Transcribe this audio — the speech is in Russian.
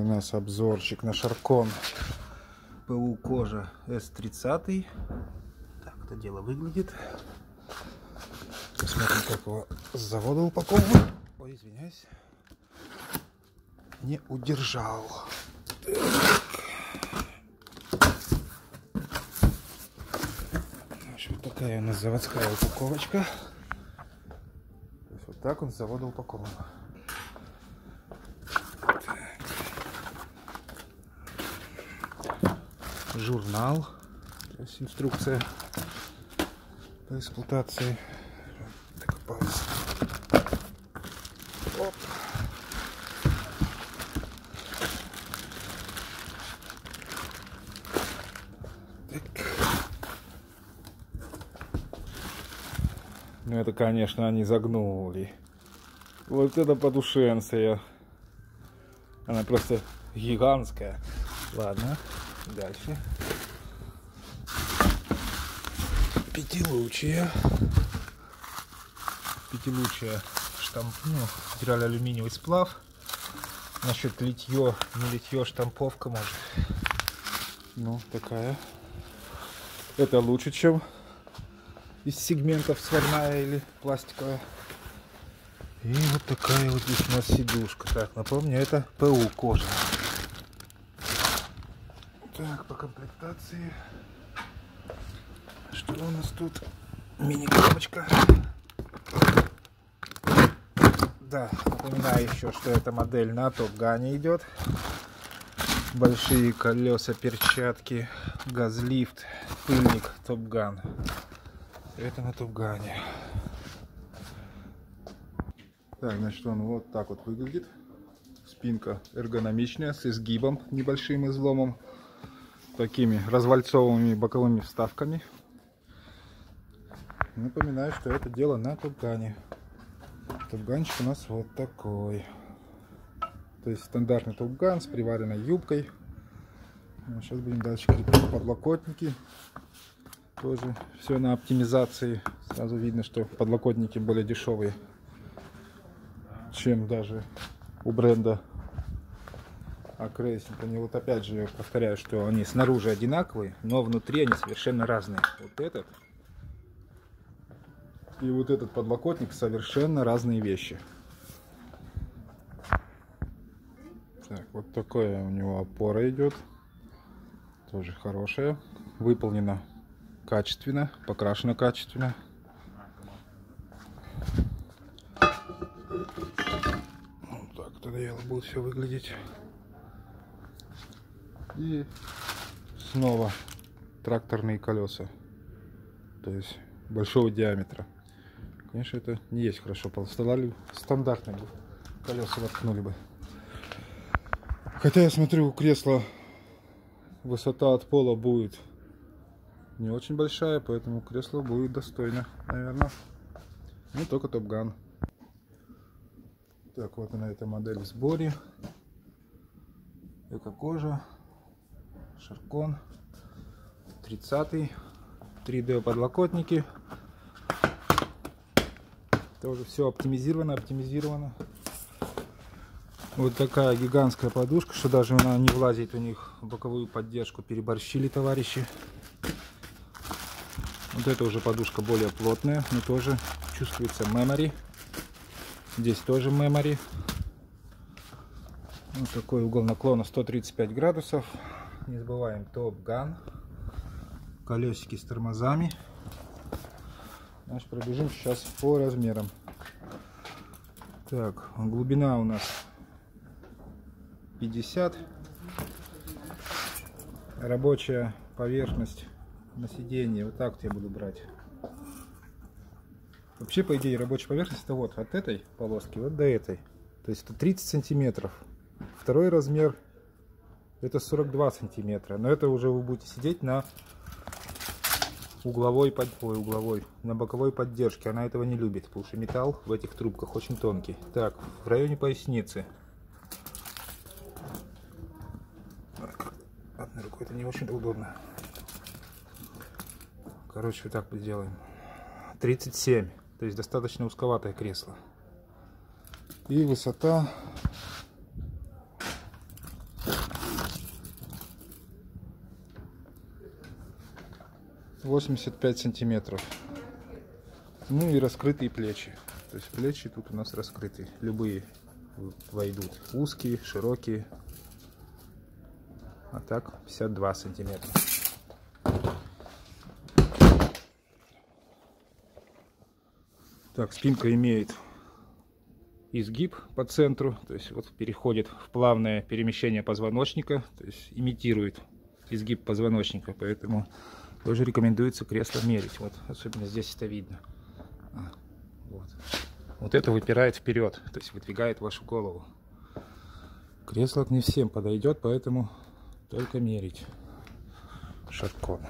У нас обзорчик на Шаркон ПУ кожа S30. Так это дело выглядит. Посмотрим, как его с завода упакован. Ой, извиняюсь. Не удержал. Вот такая у нас заводская упаковочка. Вот так он с завода упакован. Журнал, то есть инструкция по эксплуатации. Палец. Оп. Ну это, конечно, они загнули. Вот это подушенция. Она просто гигантская. Ладно. Дальше. Пятилучие. Пятилучие штамп, ну, материал алюминиевый сплав. Насчет литье, не литье, штамповка может. Ну, такая. Это лучше, чем из сегментов сварная или пластиковая. И вот такая вот здесь у нас сидушка. Так, напомню, это ПУ кожа. Так, по комплектации. Что у нас тут? Мини-коробочка. Да, напоминаю еще, что эта модель на Топгане идет. Большие колеса, перчатки, газлифт, пыльник Топган. Это на Топгане. Так, значит, он вот так вот выглядит. Спинка эргономичная, с изгибом небольшим изломом такими развальцовыми боковыми вставками. Напоминаю, что это дело на топгане. Топганчик у нас вот такой. То есть стандартный топган с приваренной юбкой. Сейчас будем дальше крепить подлокотники. Тоже все на оптимизации. Сразу видно, что подлокотники более дешевые, чем даже у бренда а они вот опять же, повторяю, что они снаружи одинаковые, но внутри они совершенно разные. Вот этот и вот этот подлокотник совершенно разные вещи. Так, вот такая у него опора идет. Тоже хорошая. Выполнена качественно, покрашена качественно. Вот так тогда будет все выглядеть. И снова тракторные колеса. То есть большого диаметра. Конечно, это не есть хорошо. Поставили стандартные колеса воткнули бы. Хотя я смотрю, у кресла высота от пола будет не очень большая, поэтому кресло будет достойно, наверное. Ну, только топган. Так, вот она эта модель в сборе. Эко-кожа. Шаркон. 30 3D подлокотники. Тоже все оптимизировано оптимизировано. Вот такая гигантская подушка что даже она не влазит у них в боковую поддержку. Переборщили товарищи. Вот это уже подушка более плотная. Но тоже чувствуется memory. Здесь тоже memory. Вот такой угол наклона 135 градусов не забываем Top Gun. Колесики с тормозами. Значит, пробежим сейчас по размерам. Так, глубина у нас 50. Рабочая поверхность на сиденье. Вот так вот я буду брать. Вообще, по идее, рабочая поверхность это вот от этой полоски вот до этой. То есть это 30 сантиметров. Второй размер это 42 сантиметра. Но это уже вы будете сидеть на угловой, под... Ой, угловой, на боковой поддержке. Она этого не любит, потому что металл в этих трубках очень тонкий. Так, в районе поясницы. Одной рукой это не очень удобно. Короче, вот так сделаем. 37. То есть достаточно узковатое кресло. И высота 85 сантиметров. Ну и раскрытые плечи. То есть плечи тут у нас раскрыты. Любые войдут. Узкие, широкие. А так 52 сантиметра. Так, спинка имеет изгиб по центру, то есть вот переходит в плавное перемещение позвоночника, то есть имитирует изгиб позвоночника, поэтому тоже рекомендуется кресло мерить, вот особенно здесь это видно. А, вот. вот это выпирает вперед, то есть выдвигает вашу голову. Кресло не всем подойдет, поэтому только мерить. Шаткон.